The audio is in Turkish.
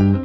Müzik